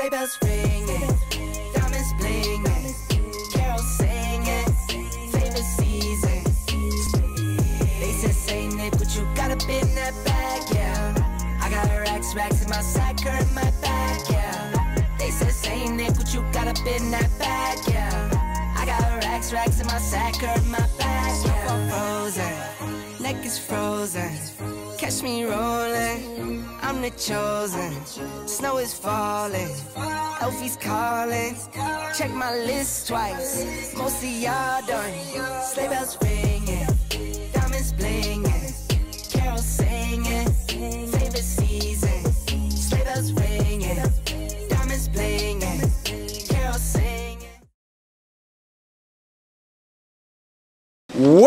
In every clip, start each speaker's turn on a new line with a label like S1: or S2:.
S1: Sleigh bells ringing, diamonds blinging, carols singing, favorite season. They said Saint Nick, but you got a bit in that bag, yeah. I got racks, racks in my sack, her in my bag, yeah. They said Saint Nick, but you got a bit in that bag, yeah. I got racks, racks in my sack, her in my bag, yeah. frozen, neck is frozen. Catch me rolling, I'm the chosen. Snow is falling, Elfie's calling. Check my list twice, most of y'all done. Sleigh bells ringing, diamonds blinging, carols singing, favorite season. Sleigh bells ringing,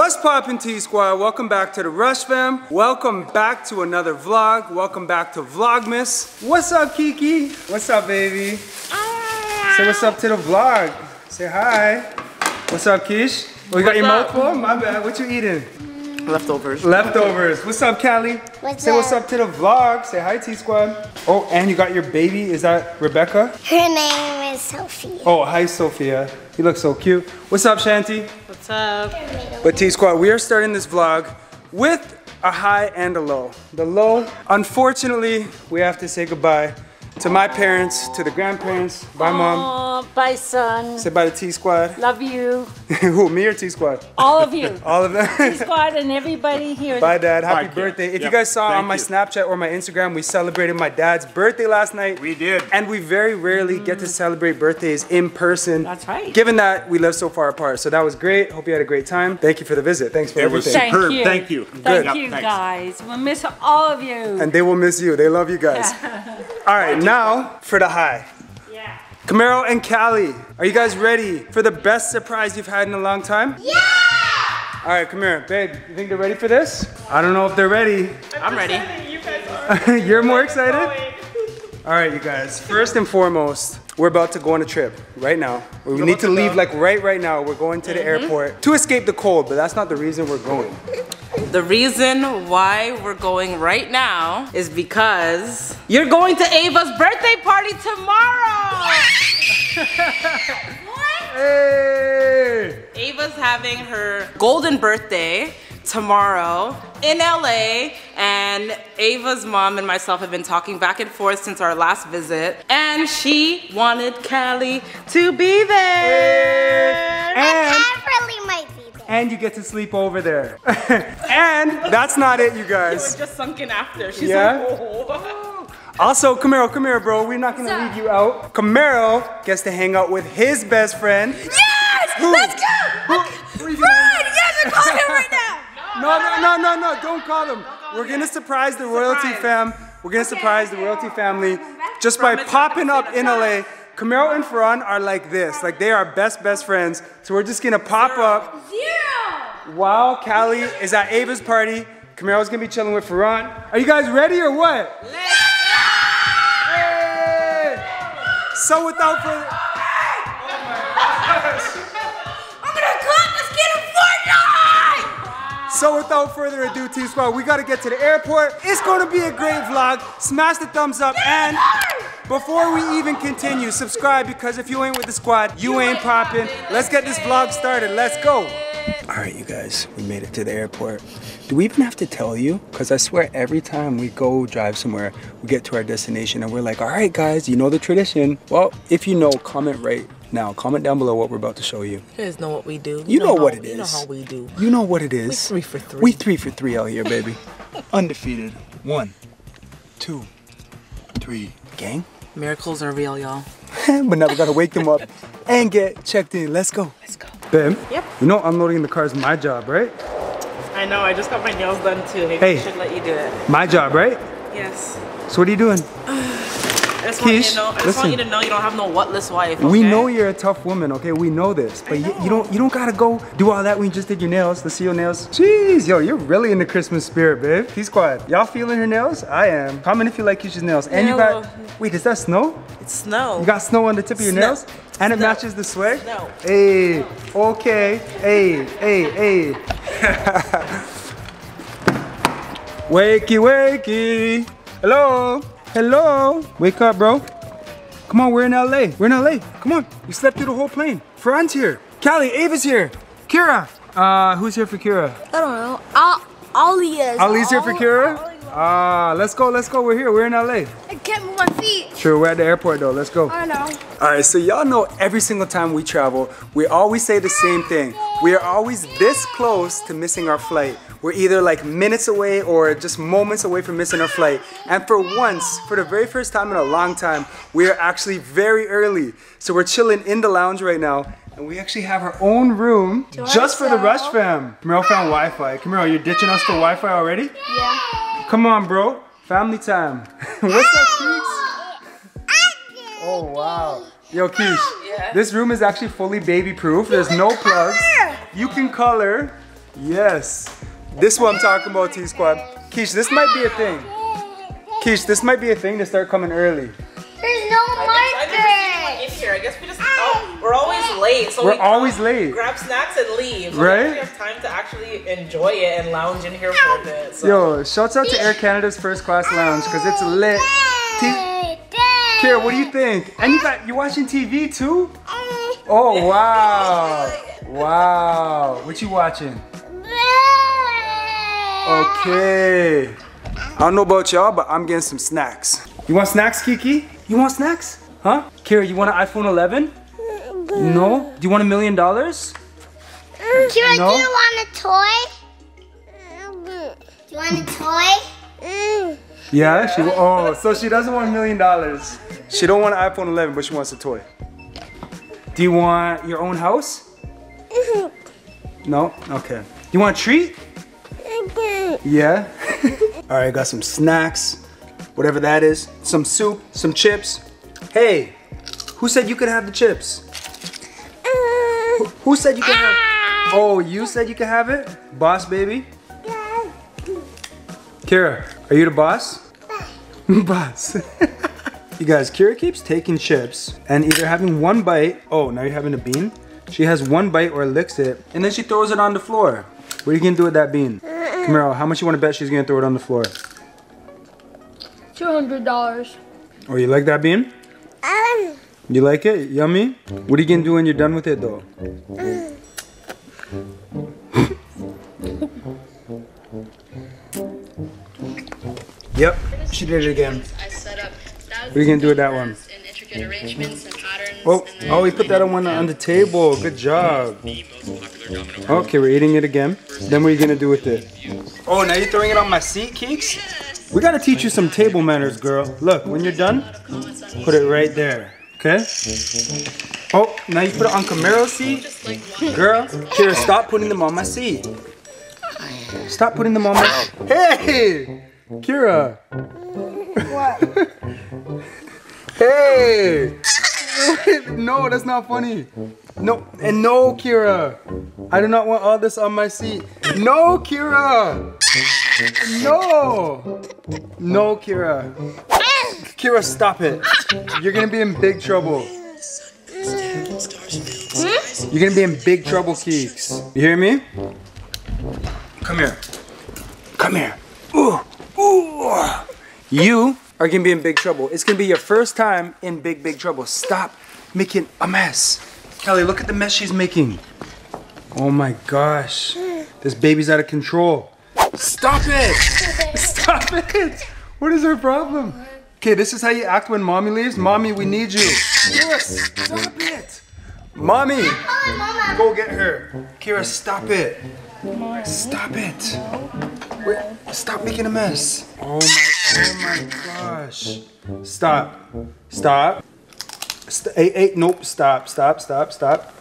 S2: What's poppin' T Squad? Welcome back to the Rush Fam. Welcome back to another vlog. Welcome back to Vlogmas. What's up, Kiki? What's up, baby? Ah. Say what's up to the vlog. Say hi. What's up, Kish? Oh, you got your mouth full? My bad. What you eating?
S3: Leftovers.
S2: Leftovers. What's up, Cali?
S4: What's
S2: Say what's
S4: up?
S2: up to the vlog. Say hi, T Squad. Oh, and you got your baby. Is that Rebecca?
S4: Her name is Sophie.
S2: Oh, hi, Sophia. You look so cute. What's up, Shanti?
S3: What's up?
S2: But T Squad, we are starting this vlog with a high and a low. The low, unfortunately, we have to say goodbye to my parents, to the grandparents. Bye, mom.
S5: Oh, bye, son.
S2: Say bye to T Squad.
S5: Love you.
S2: Who, me or T Squad?
S5: All of you.
S2: All of them.
S5: T Squad and everybody here.
S2: Bye, Dad. Happy
S6: Bye, kid.
S2: birthday. If you guys saw on my
S6: you.
S2: Snapchat or my Instagram, we celebrated my dad's birthday last night.
S6: We did.
S2: And we very rarely get to mm. celebrate birthdays in person.
S5: That's right.
S2: Given that we live so far apart. So that was great. Hope you had a great time. Thank you for the visit. Thanks for
S6: It was
S2: everything.
S5: Thank you.
S6: Thank you.
S5: Thank
S6: Good.
S5: you,
S6: Yep,
S5: guys. We'll miss all of you.
S2: and they will miss you. They love you guys. All right, now for the high.
S5: Yeah.
S2: Kameiro and Cali, are you guys ready for the best surprise you've had in a long time? Yeah! All right, come here, babe. You think they're ready for this? I don't know if they're ready.
S3: I'm ready.
S2: You're more excited? All right, you guys. First and foremost, we're about to go on a trip right now. We need to leave like right right now. We're going to the mm-hmm. airport to escape the cold, but that's not the reason we're going.
S3: The reason why we're going right now is because you're going to Ava's birthday party tomorrow.
S2: Hey!
S3: Ava's having her golden birthday tomorrow in LA and Ava's mom and myself have been talking back and forth since our last visit and she wanted Cali to be there.
S2: And
S4: I
S2: and you get to sleep over there. and that's not it, you
S3: We're
S2: guys.
S3: just sunken after. She's
S2: Yeah?
S3: like, oh.
S2: Also, Kameiro, come here, bro. We're not gonna leave you out. Kameiro gets to hang out with his best friend.
S3: Yes!
S2: Who?
S3: Let's go!
S2: Who? Who are you gonna-
S3: Yes, I'm calling him right now!
S2: No, no, no, no, no, don't call them. We're gonna surprise the royalty fam. We're gonna surprise the royalty family just by popping up in LA. Kameiro and Ferran are like this, like they are best best friends. So we're just gonna pop up while Cali is at Ava's party. Kameiro's gonna be chilling with Ferran. Are you guys ready or what? Hey! So without further oh
S3: I'm gonna cut this kid in Fortnite!
S2: So without further ado, T Squad, we gotta get to the airport. It's gonna be a great vlog. Smash the thumbs up and before we even continue, subscribe because if you ain't with the squad, you ain't popping. Let's get this vlog started. Let's go. All right, you guys, we made it to the airport. Do we even have to tell you? Because I swear every time we go drive somewhere, we get to our destination and we're like, all right, guys, you know the tradition. Well, if you know, comment right now. Comment down below what we're about to show you.
S3: You guys know what we do.
S2: You know
S3: how-
S2: what it is.
S3: You know how we do.
S2: You know what it is.
S3: three for three.
S2: We three for three out here, baby. Undefeated. One, two, three. Gang?
S3: Miracles are real, y'all.
S2: but now we gotta wake them up and get checked in. Let's go.
S3: Let's go.
S2: Babe.
S3: Yep.
S2: You know unloading the car is my job, right?
S3: I know, I just got my nails done too. Maybe
S2: Hey.
S3: I should let you do it.
S2: My job, right?
S3: Yes.
S2: So what are you doing?
S3: I just want you to know. I just
S2: listen.
S3: want you to know you don't have no whatless wife.
S2: We know you're a tough woman, okay? We know this. But you, you don't you don't gotta go do all that when you just did your nails. Let's see your nails. Jeez, yo, you're really in the Christmas spirit, babe. T squad. Y'all feeling her nails? I am. Comment if you like Keshia's nails. And you got wait, is that snow?
S3: It's snow.
S2: You got snow on the tip of your
S3: Snow.
S2: nails? And it matches the swag?
S3: Snow.
S2: Hey, okay. Hey, hey, hey. wakey, wakey. Hello, hello. Wake up, bro. Come on, we're in LA. We're in LA. Come on. We slept through the whole plane. Frontier. Cali, Ava's here. Kirah. Uh, who's here for Kirah?
S4: I don't know. I'll, is.
S2: Ali's here for Kirah? Ah, let's go, let's go. We're here. We're in LA.
S4: I can't move my feet.
S2: Sure, we're at the airport though. Let's go.
S4: I know.
S2: All right, so y'all know every single time we travel, we always say the same thing. We are always this close to missing our flight. We're either like minutes away or just moments away from missing our flight. And for once, for the very first time in a long time, we are actually very early. So we're chilling in the lounge right now. And we actually have our own room just for the Rush fam. Camille found Wi-Fi. Camille, you're ditching us for Wi-Fi already?
S4: Yeah.
S2: Come on, bro. Family time. What's up, Keeks? Oh, wow. Yo, Keish,
S3: Yeah?
S2: this room is actually fully baby proof. There's no plugs. You can color. Yes. This what I'm talking about, T Squad. Keish, this might be a thing. Keish, this might be a thing to start coming early.
S4: There's no
S3: I never seen one in here. I guess we just we're always late, so
S2: We're
S3: we
S2: always late.
S3: grab snacks and leave. So
S2: Right?
S3: We actually have time to actually enjoy it and lounge in here for a bit. So.
S2: Yo, shouts out to Air Canada's first class lounge because it's lit. T- Kirah, what do you think? And you got you watching TV too? Oh wow. Wow. What you watching? Okay. I don't know about y'all, but I'm getting some snacks. You want snacks, Kiki? You want snacks? Huh? Kirah, you want an iPhone 11? No? Do you want a million dollars?
S4: Kirah,
S2: No?
S4: do you want a toy? Do you want a toy?
S2: Yeah, she oh, so she doesn't want a million dollars. She don't want an iPhone 11, but she wants a toy. Do you want your own house? No? Okay. You want a treat? Yeah. All right, got some snacks, whatever that is. Some soup, some chips. Hey, who said you could have the chips? Who, said you could have? Ah! Oh, you said you can have it? Boss baby? Kirah, are you the boss? boss. you guys, Kirah keeps taking chips and either having one bite. Oh, now you're having a bean? She has one bite or licks it, and then she throws it on the floor. What are you gonna do with that bean? Kameiro, how much you wanna bet she's gonna throw it on the floor?
S4: Two hundred dollars.
S2: Oh, you like that bean? Um, You like it? Yummy? What are you gonna do when you're done with it though? yep, she did it again. What are you gonna do with that one?
S6: and intricate arrangements and patterns.
S2: Oh, oh, we put that on one on the table. Good job. Okay, we're eating it again. Then what are you gonna do with it? Oh, now you're throwing it on my seat, Keeks? We gotta teach you some table manners, girl. Look, when you're done, put it right there. Okay? Oh, now you put it on Kameiro's seat? Girl, Kirah, stop putting them on my seat. Stop putting them on my seat. Hey! Kirah! What? hey! no, that's not funny. No, and no, Kirah. I do not want all this on my seat. No, Kirah. No. No, Kirah. Kirah, stop it. You're gonna be in big trouble. You're gonna be in big trouble, Keeks. You hear me? Come here. Come here. Ooh, ooh. You are gonna be in big trouble. It's gonna be your first time in big, big trouble. Stop making a mess. Kelly, look at the mess she's making. Oh my gosh. This baby's out of control. Stop it! Stop it! What is her problem? Okay, this is how you act when mommy leaves. Mommy, we need you. Kirah, stop it! Mommy! Go get her. Kirah, stop it. Stop it. Wait, stop making a mess. Oh my, oh my gosh. Stop. Stop. St- hey, hey, nope. Stop, stop, stop, stop.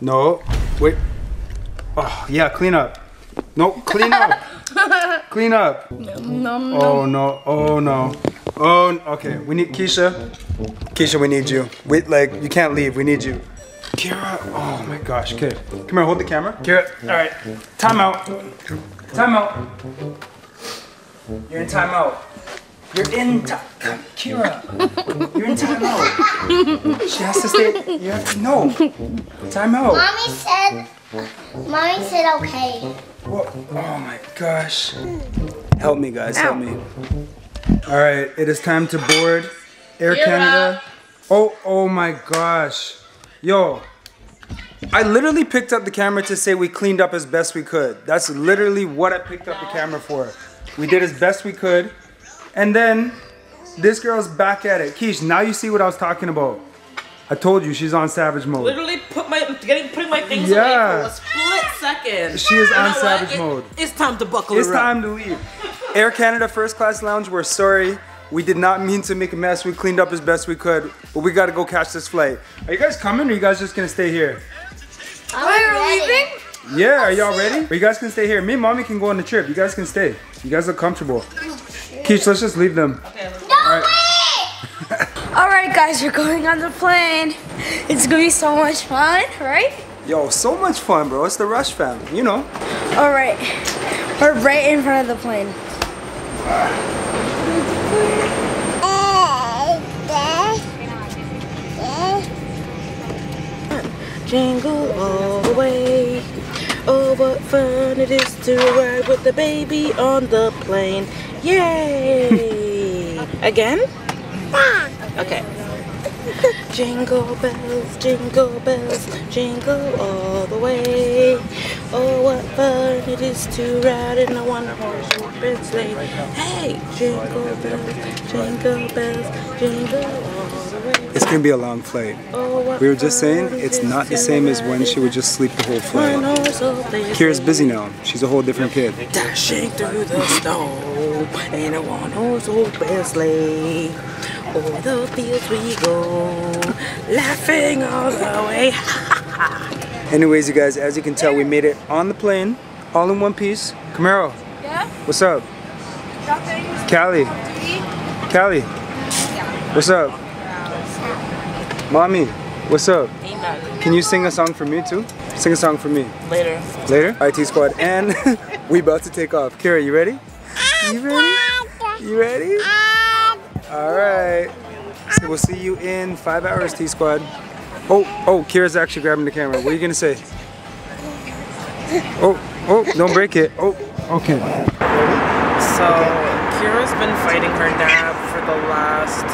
S2: No. Wait. Oh, yeah, clean up. Nope, clean up. clean up. Oh no, oh no. Oh, okay. We need Keshia. Keshia, we need you. Wait, like, you can't leave. We need you. Kirah, oh my gosh. Okay, come here, hold the camera. Kirah, all right. Time out. Time out. You're in timeout. You're in time. Kirah, you're in timeout. She has to stay. You have to, no. Timeout.
S4: Mommy said. Mommy said okay.
S2: Whoa. Oh my gosh. Help me, guys. Help me. All right, it is time to board Air Canada Oh, oh my gosh. Yo, I literally picked up the camera to say we cleaned up as best we could. That's literally what I picked up the camera for. We did as best we could. And then this girl's back at it. Keish, now you see what I was talking about. I told you she's on savage mode.
S3: Literally put my getting putting my things
S2: Yeah.
S3: away for a split second.
S2: She is on savage
S3: It-
S2: mode.
S3: It's time to buckle
S2: It's
S3: her up.
S2: time to leave. Air Canada First Class Lounge, we're sorry. We did not mean to make a mess. We cleaned up as best we could, but we gotta go catch this flight. Are you guys coming or are you guys just gonna stay here?
S4: I'm leaving?
S2: Yeah, are y'all ready? Or you guys can stay here. Me and mommy can go on the trip. You guys can stay. You guys look comfortable. Keach, let's just leave them.
S4: No way!
S7: Alright guys, we're going on the plane. It's gonna be so much fun, right?
S2: Yo, so much fun, bro. It's the Rush fam, you know.
S7: Alright. We're right in front of the plane.
S3: Jingle all the way. Oh, what fun it is to ride with the baby on the plane. Yay! Again? Okay. Jingle bells, jingle bells, jingle all it is to ride in a one-horse open sleigh. Hey, jingle bells, jingle bells, jingle all the way.
S2: It's gonna be a long flight.
S3: Oh,
S2: We were just saying it's not the same as when she would just sleep the whole flight.
S3: a one-horse open Kirah's
S2: busy now. She's a whole different kid.
S3: Dashing through the snow in a one-horse open sleigh. Over the fields we go, laughing all the way.
S2: Anyways, you guys, as you can tell, we made it on the plane, all in one piece. Kameiro.
S7: Yeah?
S2: What's up?
S7: Nothing.
S2: Cali. Cali. What's up? Mommy. What's up? Can you sing a song for me too? Sing a song for me.
S3: Later.
S2: Later? IT Squad. And we about to take off. Kirah, you ready? You ready? You ready? Alright. So we'll see you in five hours, T Squad. Oh, oh, Kirah's actually grabbing the camera. What are you gonna say? Oh, oh, don't break it. Oh, okay.
S3: So, Kirah's been fighting her nap for the last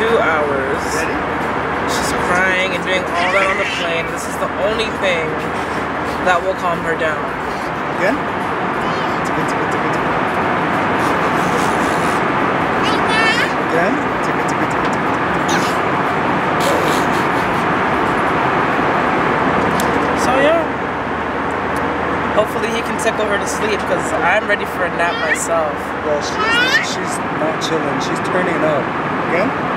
S3: two hours. She's crying and doing all that on the plane. This is the only thing that will calm her down.
S2: Again? Tick it, tick it, tick it, tick it. Again? Tick it, tick it, tick it, tick it.
S3: So yeah. Hopefully he can tickle her to sleep because I'm ready for a nap myself.
S2: Well, she's, she's not chilling. She's turning up. Again?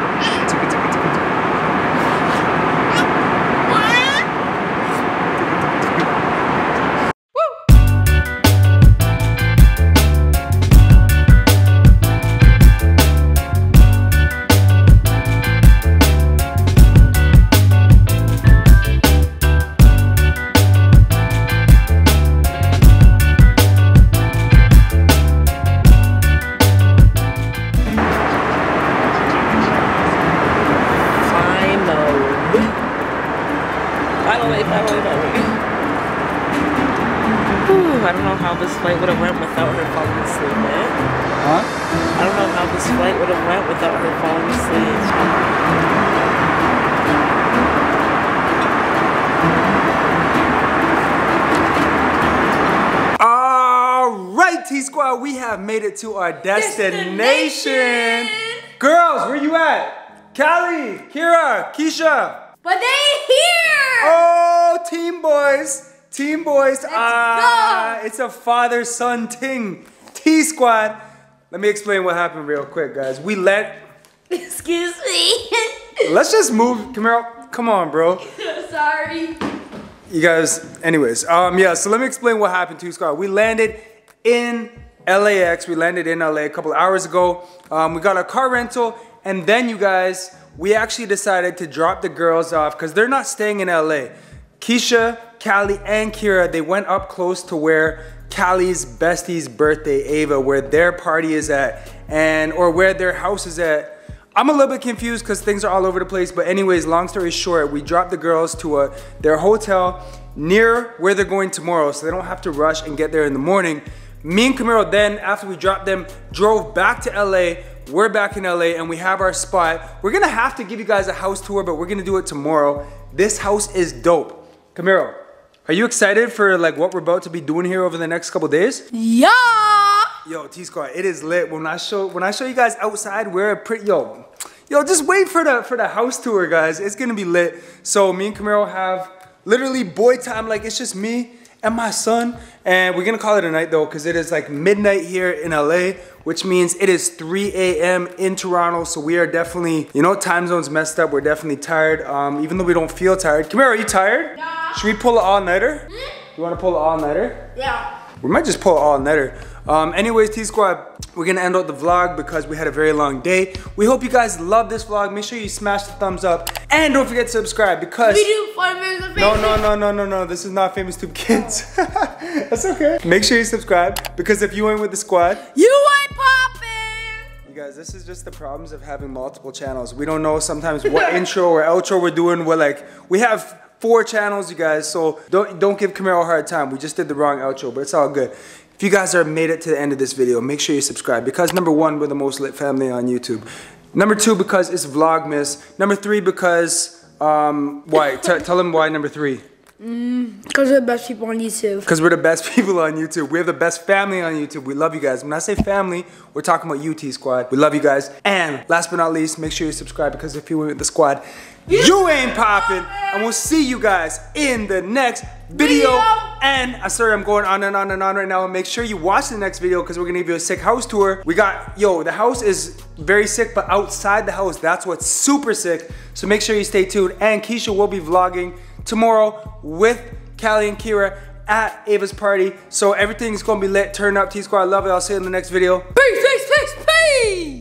S3: Finally, finally, finally. Whew, I don't know how this flight would have went without her falling asleep, man.
S2: Huh?
S3: I don't know how this flight would have went without her falling asleep.
S2: All right, T Squad, we have made it to our destination. Girls, where you at? Cali, Kirah, Keshia.
S7: But they here!
S2: Oh, team boys, team boys. Ah, it's a father-son ting. T Squad. Let me explain what happened real quick, guys. We let.
S7: Excuse me.
S2: Let's just move. Come here. Come on, bro.
S7: Sorry.
S2: You guys, anyways, um, yeah, so let me explain what happened to Squad. We landed in LAX. We landed in LA a couple hours ago. Um, we got a car rental, and then you guys, we actually decided to drop the girls off because they're not staying in LA. Keshia, Cali, and Kirah, they went up close to where Cali's bestie's birthday, Ava, where their party is at, and or where their house is at. I'm a little bit confused because things are all over the place. But anyways, long story short, we dropped the girls to a, their hotel near where they're going tomorrow, so they don't have to rush and get there in the morning. Me and Kameiro then, after we dropped them, drove back to LA, we're back in LA and we have our spot. We're gonna have to give you guys a house tour, but we're gonna do it tomorrow. This house is dope. Kameiro, are you excited for like what we're about to be doing here over the next couple days?
S7: Yeah.
S2: Yo, T Squad, it is lit. When I show when I show you guys outside, we're pretty yo. Yo, just wait for the for the house tour, guys. It's gonna be lit. So me and Kameiro have literally boy time. Like it's just me and my son. And we're gonna call it a night though, because it is like midnight here in LA, which means it is 3 a.m. in Toronto. So we are definitely, you know, time zones messed up. We're definitely tired. Um, even though we don't feel tired. Kameiro, are you tired?
S7: Nah.
S2: Should we pull an all-nighter? You wanna pull an all-nighter?
S7: Yeah.
S2: We might just pull an all-nighter. Um, anyways, T-Squad, we're gonna end out the vlog because we had a very long day. We hope you guys love this vlog. Make sure you smash the thumbs up. And don't forget to subscribe because...
S7: We do minutes of
S2: No, no, no, no, no, no. This is not Famous Tube Kids. That's okay. Make sure you subscribe because if you ain't with the squad,
S7: You ain't popping.
S2: you guys, this is just the problems of having multiple channels. We don't know sometimes what intro or outro we're doing. We're like, we have four channels, you guys, so don't don't give Kameiro a hard time. We just did the wrong outro, but it's all good. If you guys are made it to the end of this video, make sure you subscribe because number one, we're the most lit family on YouTube. Number two, because it's Vlogmas. Number three, because um, why? Tell them why. Number three.
S7: Because we're the best people on YouTube.
S2: Because we're the best people on YouTube. We have the best family on YouTube. We love you guys. When I say family, we're talking about UT Squad. We love you guys. And last but not least, make sure you subscribe because if you ain't with the squad, you ain't popping. And we'll see you guys in the next video. And I'm sorry, I'm going on and on and on right now. Make sure you watch the next video because we're gonna give you a sick house tour. We got, yo, the house is very sick, but outside the house, that's what's super sick. So make sure you stay tuned. And Keshia will be vlogging tomorrow with Cali and Kirah at Ava's party. So everything's gonna be lit. Turn up, T Squad. I love it. I'll see you in the next video.
S7: Peace, Peace, peace, peace.